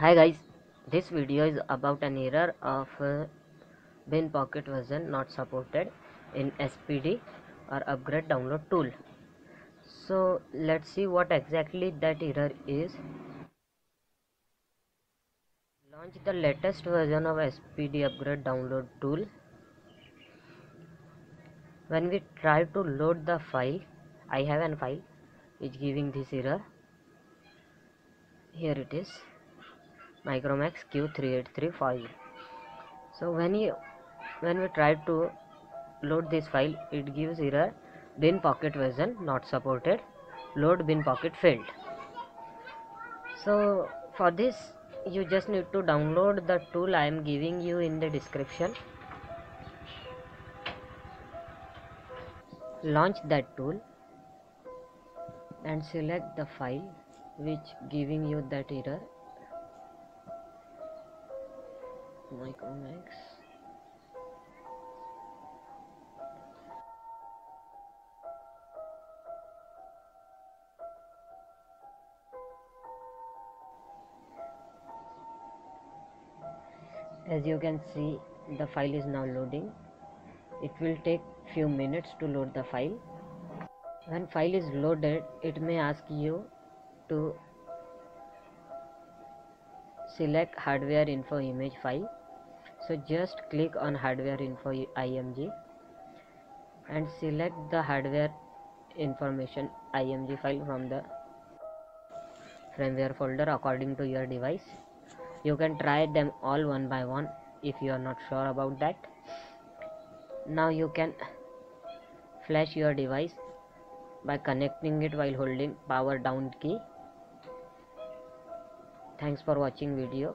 hi guys this video is about an error of uh, bin pocket version not supported in spd or upgrade download tool. So let's see what exactly that error is. Launch the latest version of spd upgrade download tool. When we try to load the file i have an file which giving this error. Here it is micromax q383 file. So when you when we try to load this file it gives error bin pocket version not supported load bin pocket failed. So for this you just need to download the tool i am giving you in the description. Launch that tool and select the file which giving you that error Micromax as you can see the file is now loading. It will take few minutes to load the file. When file is loaded it may ask you to select hardware info image file so just click on hardware info img and select the hardware information img file from the firmware folder according to your device. You can try them all one by one if you are not sure about that. Now you can flash your device by connecting it while holding power down key. Thanks for watching video